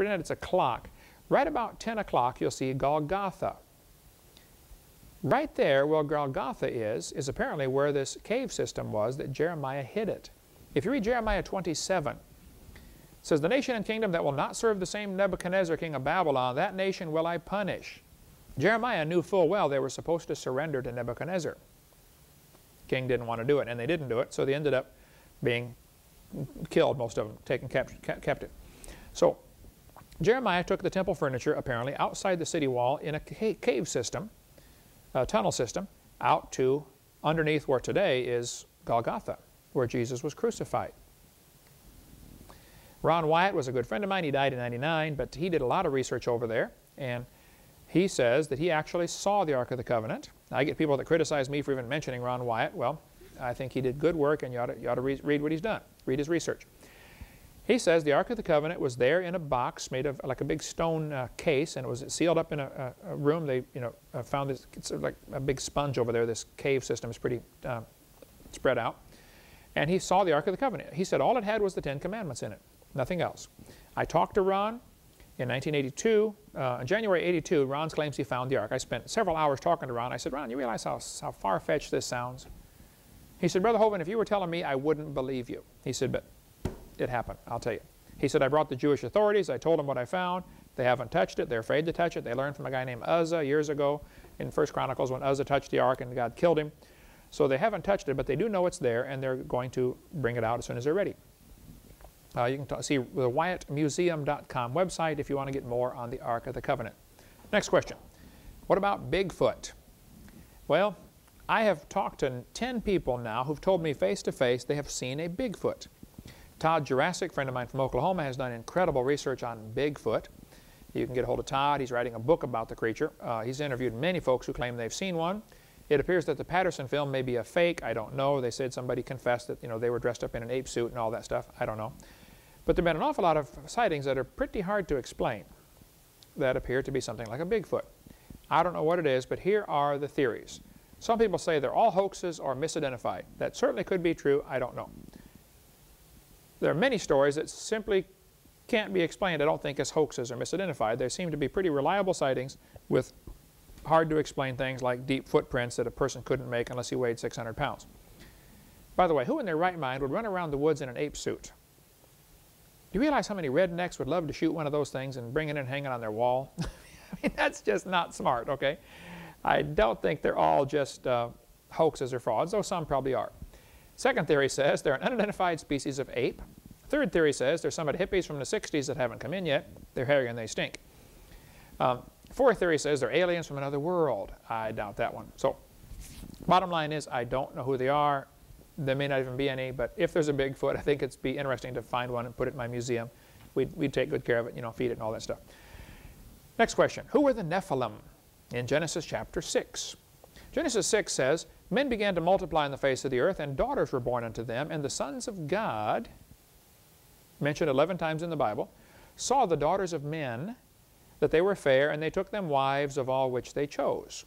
pretend it's a clock. Right about 10 o'clock, you'll see Golgotha. Right there, where Golgotha is, is apparently where this cave system was that Jeremiah hid it. If you read Jeremiah 27, it says, The nation and kingdom that will not serve the same Nebuchadnezzar, king of Babylon, that nation will I punish. Jeremiah knew full well they were supposed to surrender to Nebuchadnezzar. King didn't want to do it, and they didn't do it, so they ended up being killed, most of them, taken captive. So Jeremiah took the temple furniture, apparently, outside the city wall in a cave system, a tunnel system, out to underneath where today is Golgotha, where Jesus was crucified. Ron Wyatt was a good friend of mine. He died in 99, but he did a lot of research over there, and he says that he actually saw the Ark of the Covenant. I get people that criticize me for even mentioning Ron Wyatt. Well, I think he did good work, and you ought to, you ought to read, read what he's done. Read his research. He says the Ark of the Covenant was there in a box made of like a big stone uh, case, and it was sealed up in a, a, room. They, you know, uh, found this it's like a big sponge over there. This cave system is pretty uh, spread out. And he saw the Ark of the Covenant. He said all it had was the Ten Commandments in it, nothing else. I talked to Ron in 1982. Uh, in January 82, Ron claims he found the Ark. I spent several hours talking to Ron. I said, Ron, you realize how, how far-fetched this sounds? He said, Brother Hovind, if you were telling me, I wouldn't believe you. He said, but it happened, I'll tell you. He said, I brought the Jewish authorities, I told them what I found. They haven't touched it, they're afraid to touch it. They learned from a guy named Uzzah years ago in First Chronicles when Uzzah touched the ark and God killed him. So they haven't touched it, but they do know it's there, and they're going to bring it out as soon as they're ready. Uh, you can see the WyattMuseum.com website if you want to get more on the Ark of the Covenant. Next question. What about Bigfoot? Well, I have talked to 10 people now who've told me face to face they have seen a Bigfoot. Todd Jurasek, friend of mine from Oklahoma, has done incredible research on Bigfoot. You can get a hold of Todd. He's writing a book about the creature. Uh, he's interviewed many folks who claim they've seen one. It appears that the Patterson film may be a fake. I don't know. They said somebody confessed that you know they were dressed up in an ape suit and all that stuff. I don't know. But there have been an awful lot of sightings that are pretty hard to explain that appear to be something like a Bigfoot. I don't know what it is, but here are the theories. Some people say they're all hoaxes or misidentified. That certainly could be true. I don't know. There are many stories that simply can't be explained, I don't think, as hoaxes or misidentified. They seem to be pretty reliable sightings with hard to explain things like deep footprints that a person couldn't make unless he weighed 600 pounds. By the way, who in their right mind would run around the woods in an ape suit? Do you realize how many rednecks would love to shoot one of those things and bring it in and hang it on their wall? I mean, that's just not smart, okay? I don't think they're all just uh, hoaxes or frauds, though some probably are. Second theory says they're an unidentified species of ape. Third theory says they're some of the hippies from the 60s that haven't come in yet. They're hairy and they stink. Um, fourth theory says they're aliens from another world. I doubt that one. So bottom line is I don't know who they are. There may not even be any, but if there's a Bigfoot, I think it'd be interesting to find one and put it in my museum. We'd, we'd take good care of it, you know, feed it and all that stuff. Next question. Who were the Nephilim? in Genesis chapter 6. Genesis 6 says, Men began to multiply on the face of the earth, and daughters were born unto them, and the sons of God, mentioned 11 times in the Bible, saw the daughters of men, that they were fair, and they took them wives of all which they chose.